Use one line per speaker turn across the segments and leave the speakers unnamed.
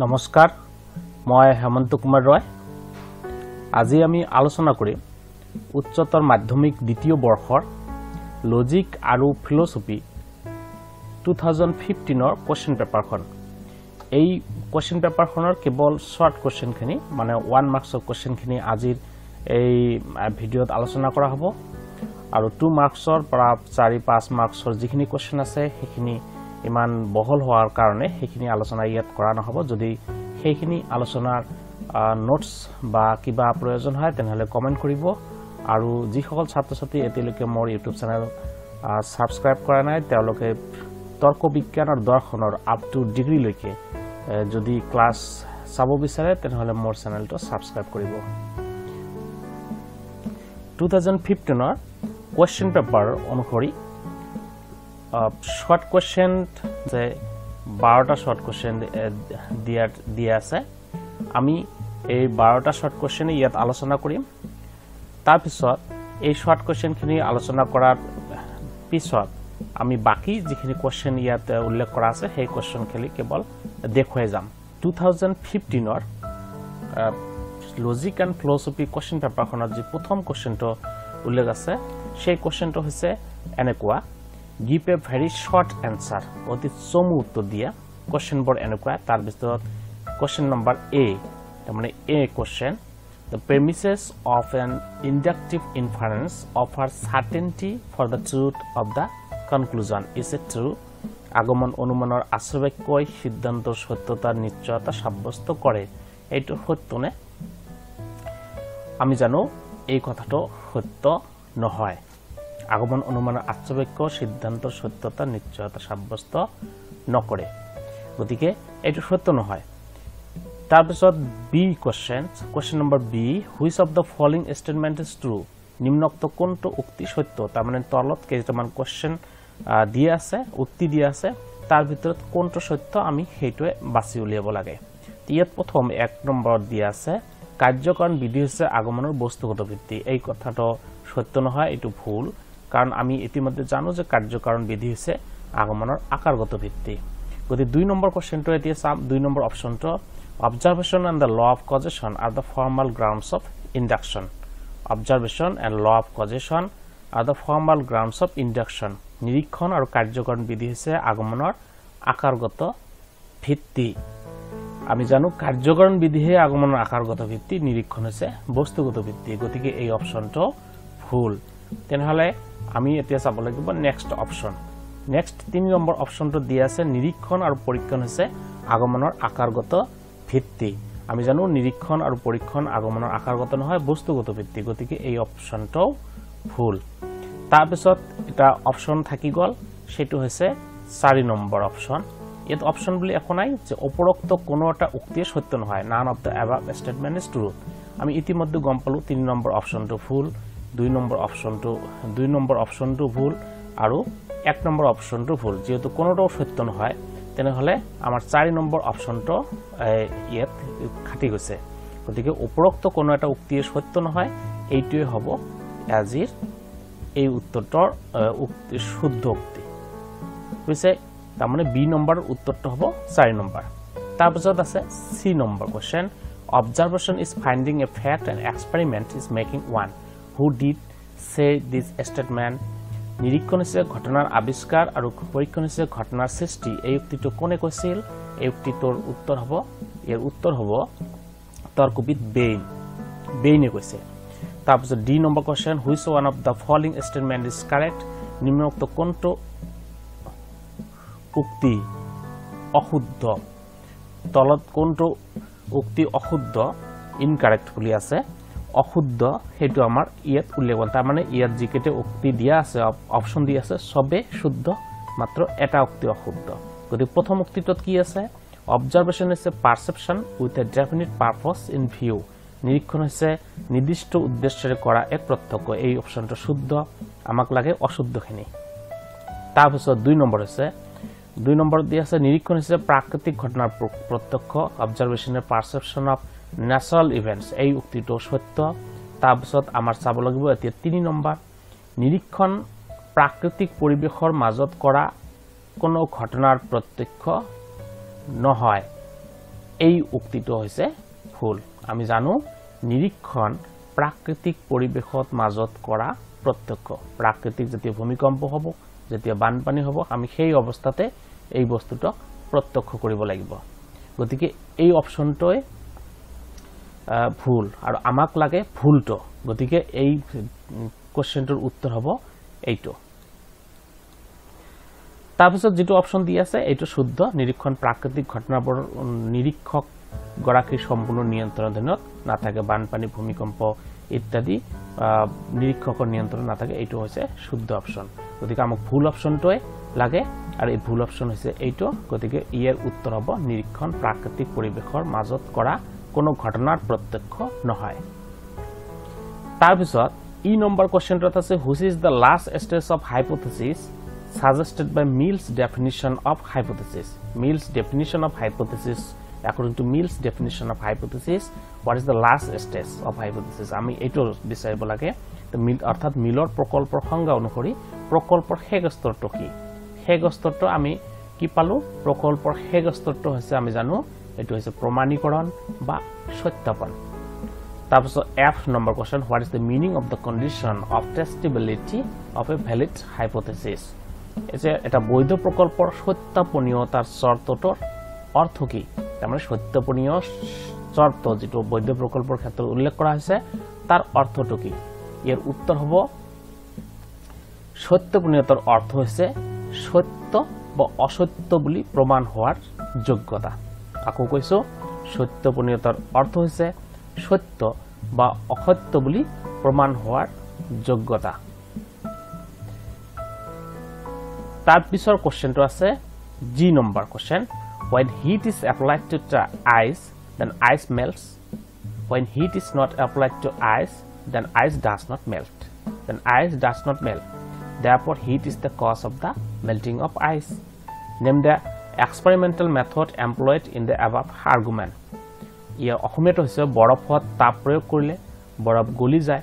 নমস্কাৰ মই হেমন্ত কুমাৰ ৰয়। আজি আমি আলোচনা কৰিম উচ্চতৰ মাধ্যমিক দ্বিতীয় বৰ্ষৰ লজিক আৰু ফিলচফি টু থাউজেণ্ড ফিফটিনৰ কুৱেশ্যন পেপাৰখন এই কুৱেশ্যন পেপাৰখনৰ কেৱল শ্বৰ্ট কুৱেশ্যনখিনি মানে ওৱান মাৰ্কছৰ কুৱেশ্যনখিনি আজিৰ এই ভিডিঅ'ত আলোচনা কৰা হ'ব। আৰু টু মাৰ্কছৰ পৰা চাৰি পাঁচ মাৰ্কছৰ যিখিনি কুৱেশ্যন আছে সেইখিনি ইমান বহল হোৱাৰ কাৰণে সেইখিনি আলোচনা ইয়াত কৰা নহ'ব। যদি সেইখিনি আলোচনাৰ নোটছ বা কিবা প্ৰয়োজন হয় তেনেহ'লে কমেণ্ট কৰিব। আৰু যিসকল ছাত্ৰ ছাত্ৰী এতিয়ালৈকে মোৰ ইউটিউব চেনেল ছাবস্ক্ৰাইব কৰা নাই তেওঁলোকে তৰ্ক বিজ্ঞান আৰু দৰ্শনৰ আপ টু ডিগ্ৰীলৈকে যদি ক্লাছ চাব বিচাৰে তেনেহ'লে মোৰ চেনেলটো ছাবস্ক্ৰাইব কৰিব। টু থাউজেণ্ড ফিফটিনৰ কুৱেশ্যন পেপাৰ অনুসৰি শ্বৰ্ট কুৱেশ্যন যে বাৰটা শ্বৰ্ট কুৱেশ্যন দিয়া দিয়া আছে। আমি এই বাৰটা শ্বৰ্ট কুৱেশ্যনে ইয়াত আলোচনা কৰিম। তাৰপিছত এই শ্বৰ্ট কুৱেশ্যনখিনি আলোচনা কৰাৰ পিছত আমি বাকী যিখিনি কুৱেশ্যন ইয়াত উল্লেখ কৰা আছে সেই কুৱেশ্যনখিনি কেৱল দেখুৱাই যাম। টু থাউজেণ্ড ফিফটিনৰ লজিক এণ্ড ফিলচফি কুৱেশ্যন পেপাৰখনত যি প্ৰথম কুৱেশ্যনটো উল্লেখ আছে সেই কুৱেশ্যনটো হৈছে এনেকুৱা। Give a very short answer অতি চমু উত্তৰ দিয়া কুৱেশ্যনবোৰ এনেকুৱা। তাৰ ভিতৰত কুৱেশ্যন নম্বৰ এ তাৰমানে A question the premises of an inductive inference offer certainty for the truth of the conclusion is a true আগমন অনুমানৰ আশ্ৰবাক্যই সিদ্ধান্তৰ সত্যতাৰ নিশ্চয়তা সাব্যস্ত কৰে। এইটো সত্যনে আমি জানো এই কথাটো সত্য নহয়। আগমন অনুমানৰ আশ্ৰবাক্য সিদ্ধান্ত সত্যতা নিশ্চয়তা সাব্যস্ত নকৰে। গতিকে এইটো সত্য নহয়। তাৰপিছত B question question number B which of the following statement is true নিম্নোক্ত কোনটো উক্তি সত্য? তাৰমানে তলত কেইটামান কুৱেশ্যন দিয়া আছে, উক্তি দিয়া আছে। তাৰ ভিতৰত কোনটো সত্য আমি সেইটোৱে বাছি উলিয়াব লাগে। ইয়াত প্ৰথম এক নম্বৰত দিয়া আছে, কাৰ্যকৰণ বিধি হৈছে আগমনৰ বস্তুগত ভিত্তি। এই কথাটো সত্য নহয়, এইটো ভুল। কাৰণ আমি ইতিমধ্যে জানো যে কাৰ্যকৰণ বিধি হৈছে আগমনৰ আকাৰগত ভিত্তি। গতিকে দুই নম্বৰ কুৱেশ্যনটো এতিয়া চাম। দুই নম্বৰ অপশ্যনটো observation and the law of causation are the formal grounds of induction observation and law of causation are the formal grounds of induction নিৰীক্ষণ আৰু কাৰ্যকৰণ বিধি হৈছে আগমনৰ আকাৰগত ভিত্তি। আমি জানো কাৰ্যকৰণ বিধিহে আগমনৰ আকাৰগত ভিত্তি নিৰীক্ষণ হৈছে বস্তুগত ভিত্তি। গতিকে এই অপশ্যনটো ভুল। তেনেহ'লে আমি এতিয়া চাব লাগিব নেক্সট অপশ্যন নেক্সট তিনি নম্বৰ অপশ্যনটো দিয়া আছে নিৰীক্ষণ আৰু পৰীক্ষণ হৈছে আগমনৰ আকাৰগত ভিত্তি। আমি জানো নিৰীক্ষণ আৰু পৰীক্ষণ আগমনৰ আকাৰগত নহয় বস্তুগত ভিত্তি। গতিকে এই অপশ্যনটোও ভুল। তাৰপিছত এটা অপশ্যন থাকি গ'ল সেইটো হৈছে চাৰি নম্বৰ অপশ্যন ইয়াত অপশ্যন বুলি একো নাই যে উপৰোক্ত কোনো এটা উক্তিয়ে সত্য নহয়। None of the above statement is true আমি ইতিমধ্যে গম পালোঁ তিনি নম্বৰ অপশ্যনটো ভুল। দুই নম্বৰ অপশ্যনটো দুই নম্বৰ অপশ্যনটো ভুল আৰু এক নম্বৰ অপশ্যনটো ভুল। যিহেতু কোনোটাও সত্য নহয় তেনেহ'লে আমাৰ চাৰি নম্বৰ অপশ্যনটো ইয়াত খাটি গৈছে। গতিকে উপৰোক্ত কোনো এটা উক্তিয়ে সত্য নহয় এইটোৱে হ'ব আজিৰ এই উত্তৰটোৰ উক্তি শুদ্ধ উক্তি। বুজিছে? তাৰমানে বি নম্বৰ উত্তৰটো হ'ব চাৰি নম্বৰ। তাৰপিছত আছে C number question observation is finding a fact and experiment is making one who did say this statement নিৰীক্ষণ হৈছে ঘটনাৰ আৱিষ্কাৰ আৰু পৰীক্ষণ হৈছে ঘটনাৰ সৃষ্টি এই উক্তিটো কোনে কৈছিল? এই উক্তিটোৰ উত্তৰ হ'ব ইয়াৰ উত্তৰ হ'ব তৰ্কবিদ বেইন। বেইনে কৈছে। তাৰপিছত D number question which one of the following statement is correct নিম্নোক্ত কোনটো উক্তি অশুদ্ধ? তলত কোনটো উক্তি অশুদ্ধ? ইনকাৰেক্ট বুলি আছে। অশুদ্ধ সেইটো আমাৰ ইয়াত উল্লেখ তাৰমানে ইয়াত যিকেইটা উক্তি দিয়া আছে অপশ্যন দিয়া আছে চবেই শুদ্ধ মাত্ৰ এটা উক্তি অশুদ্ধ। গতিকে প্ৰথম উক্তিটোত কি আছে? অবজাৰ্ভেশ্যন হৈছে perception with a definite purpose in view নিৰীক্ষণ হৈছে নিৰ্দিষ্ট উদ্দেশ্যৰে কৰা এক প্ৰত্যক্ষ। এই অপশ্যনটো শুদ্ধ আমাক লাগে অশুদ্ধখিনি। তাৰপিছত দুই নম্বৰ হৈছে দুই নম্বৰত দিয়া আছে নিৰীক্ষণ হৈছে প্ৰাকৃতিক ঘটনাৰ প্ৰত্যক্ষ। অবজাৰ্ভেশ্যনে পাৰ্চেপশ্যন অফ নেচাৰেল ইভেণ্টছ এই উক্তিটো সত্য। তাৰপিছত আমাৰ চাব লাগিব এতিয়া তিনি নম্বৰ। নিৰীক্ষণ প্ৰাকৃতিক পৰিৱেশৰ মাজত কৰা কোনো ঘটনাৰ প্ৰত্যক্ষ নহয়। এই উক্তিটো হৈছে ভুল। আমি জানো নিৰীক্ষণ প্ৰাকৃতিক পৰিৱেশত মাজত কৰা প্ৰত্যক্ষ। প্ৰাকৃতিক যেতিয়া ভূমিকম্প হ'ব যেতিয়া বানপানী হ'ব আমি সেই অৱস্থাতে এই বস্তুটোক প্ৰত্যক্ষ কৰিব লাগিব। গতিকে এই অপশ্যনটোৱে ভুল। আৰু আমাক লাগে ভুলটো। গতিকে এই কুৱেশ্যনটোৰ উত্তৰ হ'ব এইটো। তাৰপিছত যিটো অপশ্যন দি আছে এইটো শুদ্ধ। নিৰীক্ষণ প্ৰাকৃতিক ঘটনাবোৰ উম, নিৰীক্ষক গৰাকীৰ সম্পূৰ্ণ নিয়ন্ত্ৰণাধীনত নাথাকে। বানপানী ভূমিকম্প ইত্যাদি নিৰীক্ষকৰ নিয়ন্ত্ৰণ নাথাকে। এইটো হৈছে শুদ্ধ অপশ্যন গতিকে আমাক ভুল অপশ্যনটোৱে লাগে আৰু এই ভুল অপশ্যন হৈছে এইটো। গতিকে ইয়াৰ উত্তৰ হ'ব নিৰীক্ষণ প্ৰাকৃতিক পৰিৱেশৰ মাজত কৰা কোনো ঘটনাৰ প্ৰত্যক্ষ নহয়। তাৰপিছত ই নম্বৰ কুৱেশ্যনটোত আছে which is the last stage of hypothesis suggested by Mill's definition of hypothesis Mill's definition of hypothesis আকৌ যোনটো Mill's definition of hypothesis what is the last stage of hypothesis আমি এইটো বিচাৰিব লাগে। মিল অৰ্থাৎ মিলৰ প্ৰকল্পৰ সংজ্ঞা অনুসৰি প্ৰকল্পৰ শেষ স্তৰটো কি? শেষ স্তৰটো আমি কি পালোঁ? প্ৰকল্পৰ শেষ স্তৰটো হৈছে আমি জানো এইটো হৈছে প্ৰমাণীকৰণ বা সত্যাপন তাৰপিছত F number question what is the meaning of the condition of testability of a valid hypothesis এটা বৈধ প্ৰকল্পৰ সত্যাপনীয়তাৰ চৰ্তটোৰ অৰ্থ কি তাৰমানে সত্যাপনীয় চৰ্ত যিটো বৈধ প্ৰকল্পৰ ক্ষেত্ৰত উল্লেখ কৰা হৈছে তাৰ অৰ্থটো কি ইয়াৰ উত্তৰ হ'ব সত্যপনীয়তাৰ অৰ্থ হৈছে সত্য বা অসত্য বুলি প্ৰমাণ হোৱাৰ যোগ্যতা আকৌ কৈছোঁ সত্যপনীয়তাৰ অৰ্থ হৈছে সত্য বা অসত্য বুলি প্ৰমাণ হোৱাৰ যোগ্যতা। তাৰপিছৰ কুৱেশ্যনটো আছে G number question when heat is applied to the ice then ice melts when heat is not applied to ice then ice does not melt then ice does not melt therefore heat is the cause of the melting of ice name the experimental method employed in the above argument. ইয়াৰ অসমীয়াটো হৈছে বৰফত তাপ প্ৰয়োগ কৰিলে বৰফ গলি যায়।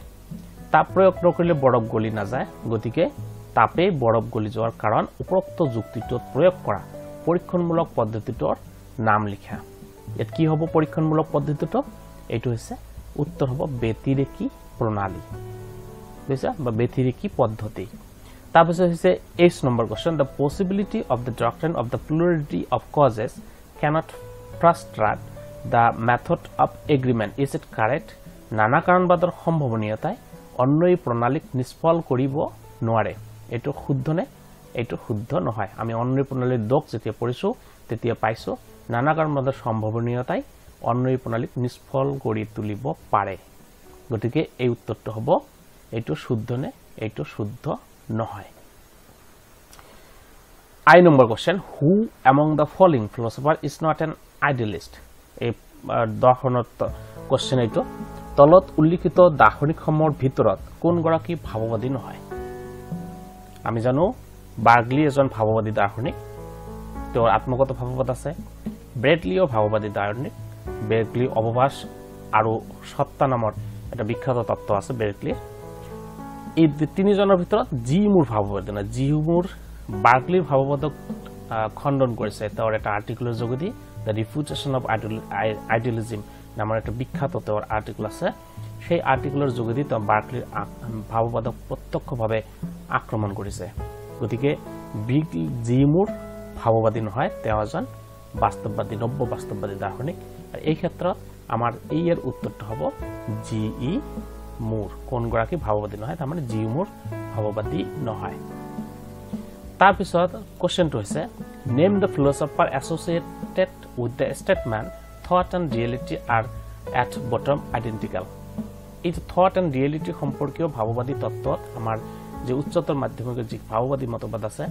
তাপ প্ৰয়োগ নকৰিলে বৰফ গলি নাযায়। গতিকে তাপেই বৰফ গলি যোৱাৰ কাৰণ উপৰোক্ত যুক্তিটোত প্ৰয়োগ কৰা। পৰীক্ষণমূলক পদ্ধতিটোৰ নাম লিখা। ইয়াত কি হ'ব পৰীক্ষণমূলক পদ্ধতিটো? এইটো হৈছে উত্তৰ হ'ব ব্যতিৰেকী প্ৰণালী। বুজিছা? বা ব্যতিৰেকী পদ্ধতি। তাৰপিছত হৈছে H number question the possibility of the doctrine of the plurality of causes cannot frustrate the method of agreement is it correct নানা কাৰণবাদৰ সম্ভাৱনীয়তাই অন্য এই প্ৰণালীক নিষ্ফল কৰিব নোৱাৰে। এইটো শুদ্ধনে এইটো শুদ্ধ নহয়। আমি অন্য প্ৰণালীৰ দোষ যেতিয়া পঢ়িছোঁ তেতিয়া পাইছোঁ। নানা কাৰণবাদৰ সম্ভাৱনীয়তাই অন্য প্ৰণালীক নিষ্ফল কৰি তুলিব পাৰে। গতিকে এই উত্তৰটো হ'ব এইটো শুদ্ধনে এইটো শুদ্ধ নহয়। I number question who among the following philosopher is not an idealist এই দৰ্শনত কুৱেশ্যন এইটো। তলত উল্লিখিত দাৰ্শনিকসমূহৰ ভিতৰত কোনগৰাকী ভাৱবাদী নহয়? আমি জানো বাৰ্গলি এজন ভাৱবাদী দাৰ্শনিক। তেওঁৰ আত্মগত ভাৱবাদ আছে। ব্ৰেডলিও ভাৱবাদী দাৰ্শনিক। ব্ৰেডলি অৱবাস আৰু সত্তা নামৰ এটা বিখ্যাত তত্ত্ব আছে ব্ৰেডলিৰ। এই তিনিজনৰ ভিতৰত যি মোৰ ভাৱবাদী নহয় যি মোৰ বাৰ্গলিৰ ভাৱবাদক খণ্ডন কৰিছে তেওঁৰ এটা আৰ্টিকুলৰ যোগেদি দ্য ৰিফিউটেশ্যন অফ আইডিয়লিজিম নামৰ এটা বিখ্যাত তেওঁৰ আৰ্টিকুল আছে। সেই আৰ্টিকুলৰ যোগেদি তেওঁ বাৰ্কলিৰ ভাৱবাদক প্ৰত্যক্ষভাৱে আক্ৰমণ কৰিছে। গতিকে বিগ যি মোৰ ভাৱবাদী নহয় তেওঁ এজন বাস্তৱবাদী নব্য বাস্তৱবাদী দাৰ্শনিক। আৰু এই ক্ষেত্ৰত আমাৰ এই ইয়াৰ উত্তৰটো হ'ব জি ই মোৰ। কোনগৰাকী ভাৱবাদী নহয় তাৰমানে জি মোৰ ভাৱবাদী নহয়। তাৰপিছত কুৱেশ্যনটো হৈছে name the philosopher associated with the statement thought and reality are at bottom identical এই যে থট এণ্ড ৰিয়েলিটি সম্পৰ্কীয় ভাৱবাদী তত্ত্বত আমাৰ যি উচ্চতৰ মাধ্যমিকৰ যি ভাৱবাদী মতবাদ আছে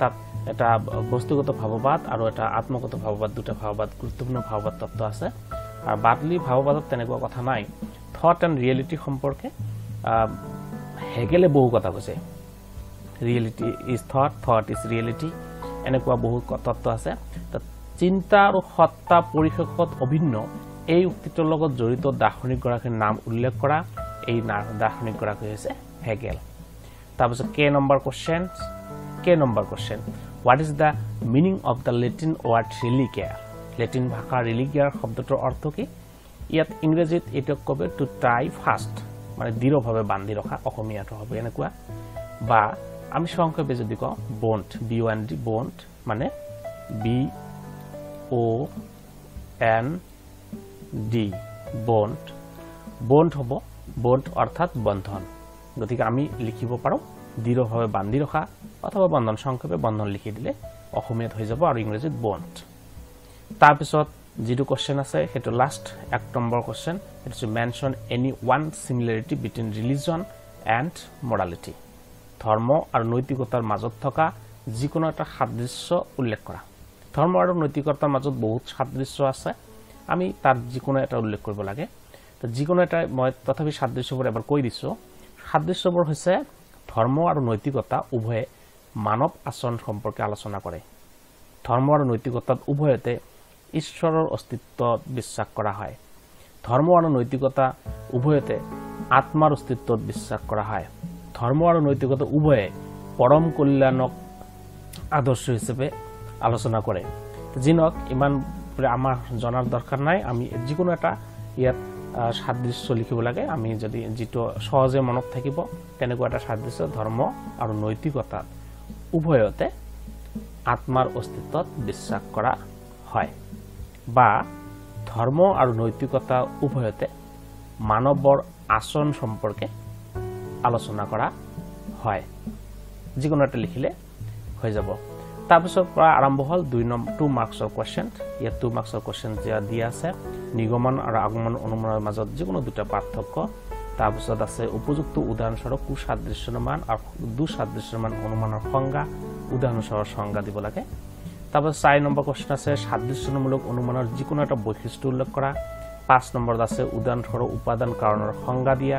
তাত এটা বস্তুগত ভাৱবাদ আৰু এটা আত্মগত ভাৱবাদ দুটা ভাৱবাদ গুৰুত্বপূৰ্ণ ভাৱবাদ তত্ত্ব আছে। আৰু বাদলি ভাৱবাদত তেনেকুৱা কথা নাই। থট এণ্ড ৰিয়েলিটি সম্পৰ্কে হেগেলে বহু কথা কৈছে। Reality is thought thought is reality এনেকুৱা বহু তত্ত্ব আছে। চিন্তা আৰু সত্তা পৰিশেষত অভিন্ন। এই উক্তিটোৰ লগত জড়িত দাৰ্শনিকগৰাকীৰ নাম উল্লেখ কৰা এই দাৰ্শনিকগৰাকী হৈছে হেগেল। তাৰপিছত K number question K number question what is the meaning of the Latin word religare Latin ভাষা ৰিলিগিয়াৰ শব্দটোৰ অৰ্থ কি? ইয়াত ইংৰাজীত এইটোক ক'ব টু ট্ৰাই ফাষ্ট মানে দৃঢ়ভাৱে বান্ধি ৰখা অসমীয়াটো হ'ব এনেকুৱা। বা আমি সংক্ষেপে যদি কওঁ bond B N D bond মানে B O' N D bond bond হ'ব বণ্ড অৰ্থাৎ বন্ধন। গতিকে আমি লিখিব পাৰোঁ দৃঢ়ভাৱে বান্ধি ৰখা অথবা বন্ধন সংক্ষেপে বন্ধন লিখি দিলে অসমীয়াত হৈ যাব আৰু ইংৰাজীত বণ্ড তাৰপিছত যিটো কুৱেশ্যন আছে সেইটো লাষ্ট এক নম্বৰ কুৱেশ্যন সেইটো হৈছে mention any one similarity between religion and morality ধৰ্ম আৰু নৈতিকতাৰ মাজত থকা যিকোনো এটা সাদৃশ্য উল্লেখ কৰা। ধৰ্ম আৰু নৈতিকতাৰ মাজত বহুত সাদৃশ্য আছে। আমি তাত যিকোনো এটা উল্লেখ কৰিব লাগে। যিকোনো এটা মই তথাপি সাদৃশ্যবোৰ এবাৰ কৈ দিছোঁ। সাদৃশ্যবোৰ হৈছে ধৰ্ম আৰু নৈতিকতা উভয়ে মানৱ আচৰণ সম্পৰ্কে আলোচনা কৰে। ধৰ্ম আৰু নৈতিকতাত উভয়তে ঈশ্বৰৰ অস্তিত্বত বিশ্বাস কৰা হয়। ধৰ্ম আৰু নৈতিকতা উভয়তে আত্মাৰ অস্তিত্বত বিশ্বাস কৰা হয়। ধৰ্ম আৰু নৈতিকতা উভয়ে পৰম কল্যাণক আদৰ্শ হিচাপে আলোচনা কৰে। যি নহওক ইমান আমাৰ জনাৰ দৰকাৰ নাই। আমি যিকোনো এটা ইয়াত সাদৃশ্য লিখিব লাগে। আমি যদি যিটো সহজে মনত থাকিব তেনেকুৱা এটা সাদৃশ্য ধৰ্ম আৰু নৈতিকতাত উভয়তে আত্মাৰ অস্তিত্বত বিশ্বাস কৰা হয়। বা ধৰ্ম আৰু নৈতিকতা উভয়তে মানৱৰ আচৰণ সম্পৰ্কে আলোচনা কৰা হয়। যিকোনো এটা লিখিলে হৈ যাব। তাৰপিছৰ পৰা আৰম্ভ হ'ল দুই নম্বৰ টু মাৰ্কছৰ কুৱেশ্যন ইয়াত টু মাৰ্কছৰ কুৱেশ্যন দিয়া আছে। নিগমন আৰু আগমন অনুমানৰ মাজত যিকোনো দুটা পাৰ্থক্য। তাৰপিছত আছে উপযুক্ত উদাহৰণস্বৰূপ কুসাদৃশ্যমান আৰু দুসাদৃশ্যমান অনুমানৰ সংজ্ঞা। উদাহৰণস্বৰূপ সংজ্ঞা দিব লাগে। তাৰপিছত চাৰি নম্বৰ কুৱেশ্যন আছে সাদৃশ্যমূলক অনুমানৰ যিকোনো এটা বৈশিষ্ট্য উল্লেখ কৰা। পাঁচ নম্বৰত আছে উদাহৰণস্বৰূপ উপাদান কাৰণৰ সংজ্ঞা দিয়া।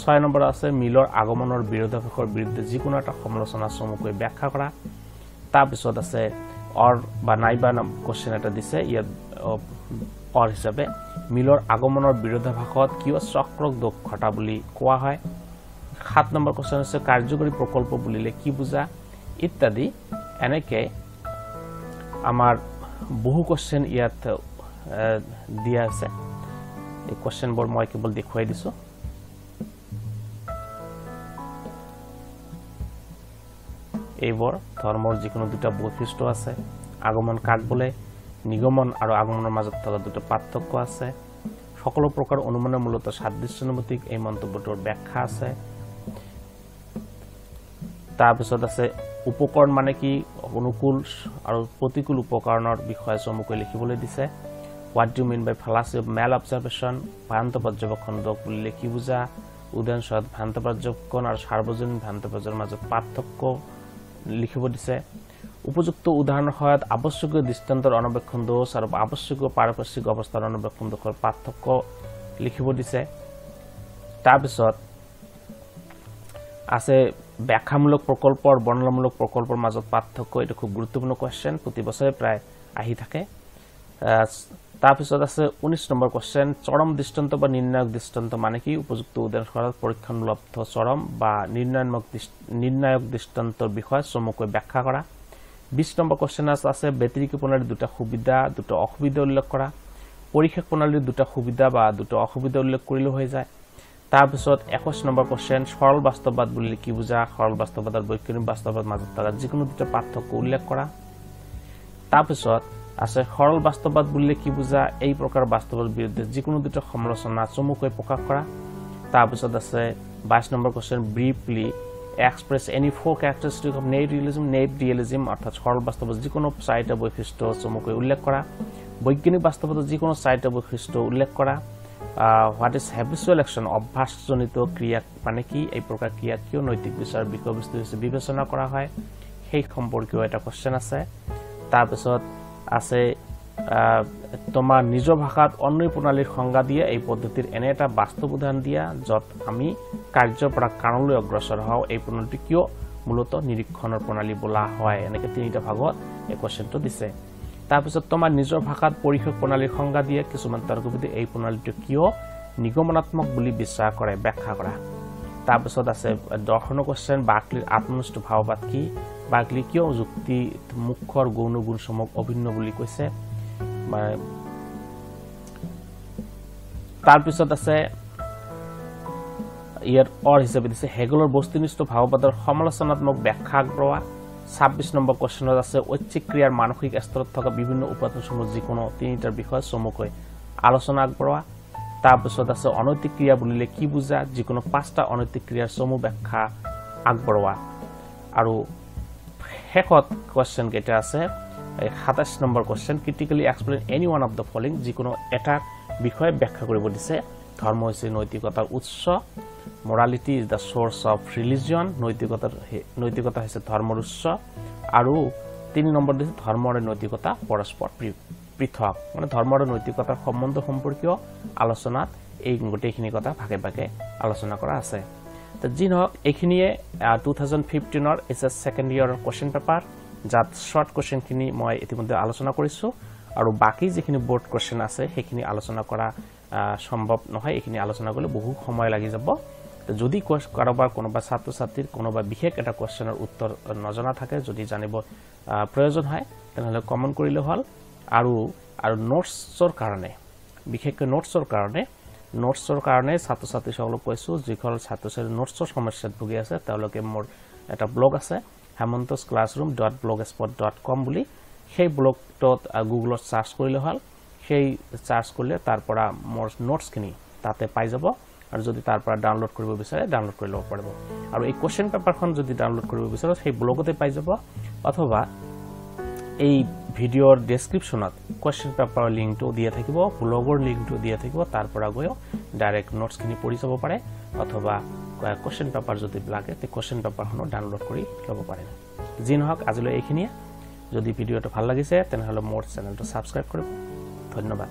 ছয় নম্বৰত আছে মিলৰ আগমনৰ বিৰোধাভাসৰ বিৰুদ্ধে যিকোনো এটা সমালোচনা চমুকৈ ব্যাখ্যা কৰা। তাৰপিছত আছে অৰ বা নাইবা কুৱেশ্যন এটা দিছে ইয়াত অৰ হিচাপে মিলৰ আগমনৰ বিৰোধাভাসত কিয় চক্ৰক ঘটা বুলি কোৱা হয়? সাত নম্বৰ কুৱেশ্যন হৈছে কাৰ্যকৰী প্ৰকল্প বুলিলে কি বুজা? ইত্যাদি। এনেকৈ আমাৰ বহু কুৱেশ্যন ইয়াত দিয়া আছে। এই কুৱেশ্যনবোৰ মই কেৱল দেখুৱাই দিছোঁ। এইবোৰ ধৰ্মৰ যিকোনো দুটা বৈশিষ্ট্য আছে আগমন কাক বোলে নিগমন আৰু আগমনৰ মাজত থকা দুটা পাৰ্থক্য আছে। সকলো প্ৰকাৰ অনুমানৰ মূলত সাদৃশ্যনুমতিক এই মন্তব্যটোৰ ব্যাখ্যা আছে। তাৰপিছত আছে উপকৰণ মানে কি? অনুকূল আৰু প্ৰতিকূল উপকৰণৰ বিষয়ে চমুকৈ লিখিবলৈ দিছে। What do mean by fallacy of mal observation ভ্ৰান্ত পৰ্যবেক্ষণ দোষ বুলিলে কি বুজা। উদাহৰণস্বৰূপ ভ্ৰান্ত পৰ্যবেক্ষণ আৰু সাৰ্বজনীন ভ্ৰান্ত পৰ্যায়ৰ মাজত পাৰ্থক্য লিখিব দিছে। উপযুক্ত উদাহৰণৰ সহায়ত আৱশ্যকীয় দৃষ্টান্তৰ অনবেক্ষণ দোষ আৰু আৱশ্যকীয় পাৰিপাৰ্শ্বিক অৱস্থাৰ অনবেক্ষণ দোষৰ পাৰ্থক্য লিখিব দিছে। তাৰপিছত আছে ব্যাখ্যামূলক প্ৰকল্প আৰু বৰ্ণনামূলক প্ৰকল্পৰ মাজত পাৰ্থক্য এইটো খুব গুৰুত্বপূৰ্ণ কুৱেশ্যন প্ৰতি বছৰে প্ৰায় আহি থাকে। তাৰপিছত আছে ঊনৈছ নম্বৰ কুৱেশ্যন চৰম দৃষ্টান্ত বা নিৰ্ণায়ক দৃষ্টান্ত মানে কি? উপযুক্ত উদাহৰণ পৰীক্ষণলব্ধ চৰম বা নিৰ্ণয়াত্মক নিৰ্ণায়ক দৃষ্টান্তৰ বিষয়ে চমুকৈ ব্যাখ্যা কৰা। বিশ নম্বৰ কুৱেশ্যন আছে বেটেৰিক প্ৰণালীৰ দুটা সুবিধা দুটা অসুবিধা উল্লেখ কৰা। পৰীক্ষা প্ৰণালীৰ দুটা সুবিধা বা দুটা অসুবিধা উল্লেখ কৰিলেও হৈ যায়। তাৰপিছত একৈছ নম্বৰ কুৱেশ্যন সৰল বাস্তৱবাদ বুলিলে কি বুজা সৰল বাস্তৱবাদ আৰু বৈজ্ঞানিক বাস্তৱবাদ মাজত থকা যিকোনো দুটা পাৰ্থক্য উল্লেখ কৰা। তাৰপিছত আছে সৰল বাস্তৱবাদ বুলিলে কি বুজা এই প্ৰকাৰ বাস্তৱৰ বিৰুদ্ধে যিকোনো দুটা সমালোচনা চমুকৈ প্ৰকাশ কৰা। তাৰপিছত আছে বাইছ number question briefly express any four characteristic of naive realism naive realism অৰ্থাৎ সৰল বাস্তৱত যিকোনো চাৰিটা বৈশিষ্ট্য চমুকৈ উল্লেখ কৰা। বৈজ্ঞানিক বাস্তৱত যিকোনো চাৰিটা বৈশিষ্ট্য উল্লেখ কৰা। হোৱাট ইজ হেবিচুৱেল একশ্যন অভ্যাসজনিত ক্ৰিয়া মানে কি? এই প্ৰকাৰ ক্ৰিয়া কিয় নৈতিক বিচাৰ বিষয়বস্তু হিচাপে বিবেচনা কৰা হয়? সেই সম্পৰ্কীয় এটা কুৱেশ্যন আছে। তাৰপিছত আছে তোমাৰ নিজৰ ভাষাত অন্য প্ৰণালীৰ সংজ্ঞা দিয়ে। এই পদ্ধতিৰ এনে এটা বাস্তৱ উদাহৰণ দিয়া য'ত আমি কাৰ্যৰ পৰা কাৰণলৈ অগ্ৰসৰ হওঁ। এই প্ৰণালীটো কিয় মূলত নিৰীক্ষণৰ প্ৰণালী বোলা হয়? এনেকৈ তিনিটা ভাগত এই কুৱেশ্যনটো দিছে। তাৰপিছত তোমাৰ নিজৰ ভাষাত পৰিশোধ প্ৰণালীৰ সংজ্ঞা দিয়ে কিছুমান তৰ্কবিধি এই প্ৰণালীটো কিয় নিগমনাত্মক বুলি বিশ্বাস কৰে ব্যাখ্যা কৰা। তাৰপিছত আছে দৰ্শনৰ কুৱেশ্যন বাকলিৰ আত্মনিষ্ঠ ভাৱবাদ কি? বাকলি কিয় যুক্তি মুখৰ গৌণ গুণসমূহ অভিন্ন বুলি কৈছে? তাৰপিছত আছে ইয়াত অৰ হিচাপে দিছে হেগলৰ বস্তুনিষ্ঠ ভাৱবাদৰ সমালোচনাত্মক ব্যাখ্যা আগবঢ়োৱা। ছাব্বিছ নম্বৰ কুৱেশ্যনত আছে ঐচ্ছিক ক্ৰিয়াৰ মানসিক স্তৰত থকা বিভিন্ন উপাদানসমূহ যিকোনো তিনিটাৰ বিষয়ে চমুকৈ আলোচনা আগবঢ়োৱা। তাৰপিছত আছে অনৈতিক ক্ৰিয়া বুলিলে কি বুজা? যিকোনো পাঁচটা অনৈতিক ক্ৰিয়াৰ চমু ব্যাখ্যা আগবঢ়োৱা। আৰু শেষত কুৱেশ্যন কেইটা আছে সাতাইছ number question critically explain any one of the following যিকোনো এটা বিষয়ে ব্যাখ্যা কৰিব দিছে। ধৰ্ম হৈছে নৈতিকতাৰ উৎস। Morality is the source of religion নৈতিকতাৰ নৈতিকতা হৈছে ধৰ্মৰ উৎস। আৰু তিনি নম্বৰ দিছে ধৰ্ম আৰু নৈতিকতা পৰস্পৰ পৃথক। মানে ধৰ্ম আৰু নৈতিকতাৰ সম্বন্ধ সম্পৰ্কীয় আলোচনাত এই গোটেইখিনি কথা ভাগে ভাগে আলোচনা কৰা আছে। যি নহওক এইখিনিয়ে টু থাউজেণ্ড ফিফটিনৰ এইচ এছ ছেকেণ্ড ইয়েৰৰ কুৱেশ্যন পেপাৰ যাত শ্বৰ্ট কুৱেশ্যনখিনি মই ইতিমধ্যে আলোচনা কৰিছোঁ। আৰু বাকী যিখিনি বৰ্ড কুৱেশ্যন আছে সেইখিনি আলোচনা কৰা সম্ভৱ নহয়। এইখিনি আলোচনা কৰিলে বহু সময় লাগি যাব। যদি কাৰোবাৰ কোনোবা ছাত্ৰ ছাত্ৰীৰ কোনোবা বিশেষ এটা কুৱেশ্যনৰ উত্তৰ নজনা থাকে যদি জানিব প্ৰয়োজন হয় তেনেহ'লে কমেণ্ট কৰিলে হ'ল। আৰু আৰু নোটছৰ কাৰণে বিশেষকৈ নোটছৰ কাৰণে নোটছৰ কাৰণে ছাত্ৰ ছাত্ৰীসকলক কৈছোঁ যিসকল ছাত্ৰ ছাত্ৰী নোটছৰ সমস্যাত ভুগি আছে তেওঁলোকে মোৰ এটা ব্লগ আছে Hemanta's classroom dot blog spot dot com বুলি। সেই ব্লগটোত গুগলত চাৰ্চ কৰিলে হ'ল। সেই চাৰ্চ কৰিলে তাৰ পৰা মোৰ নোটছখিনি তাতে পাই যাব আৰু যদি তাৰ পৰা ডাউনলোড কৰিব বিচাৰে ডাউনলোড কৰি ল'ব পাৰিব। আৰু এই কুৱেশ্যন পেপাৰখন যদি ডাউনলোড কৰিব বিচাৰে সেই ব্লগতে পাই যাব। অথবা এই ভিডিঅ'ৰ ডেছক্ৰিপশ্যনত কুৱেশ্যন পেপাৰৰ লিংকটো দিয়া থাকিব ব্লগৰ লিংকটো দিয়া থাকিব তাৰ পৰা গৈও ডাইৰেক্ট নোটছখিনি পঢ়ি যাব পাৰে। অথবা কুৱেশ্যন পেপাৰ যদি লাগে তে কুৱেশ্যন পেপাৰখনো ডাউনলোড কৰি ল'ব পাৰে। যি নহওক আজিলৈ এইখিনিয়ে। যদি ভিডিঅ'টো ভাল লাগিছে তেনেহ'লে মোৰ চেনেলটো ছাবস্ক্ৰাইব কৰিব। 吞了吧。